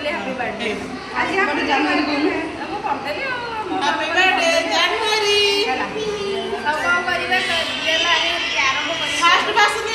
बोले happy birthday आज यहाँ पर जानवर कौन है। अब वो पापा ले हैप्पी बर्थडे जानवरी सबको परिवार के लिए मैंने प्यारों को परिवार फास्ट फास्ट